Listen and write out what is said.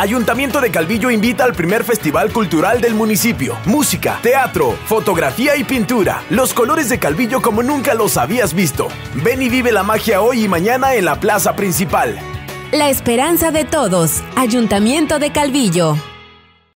Ayuntamiento de Calvillo invita al primer festival cultural del municipio. Música, teatro, fotografía y pintura. Los colores de Calvillo como nunca los habías visto. Ven y vive la magia hoy y mañana en la plaza principal. La esperanza de todos. Ayuntamiento de Calvillo.